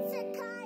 It's a car.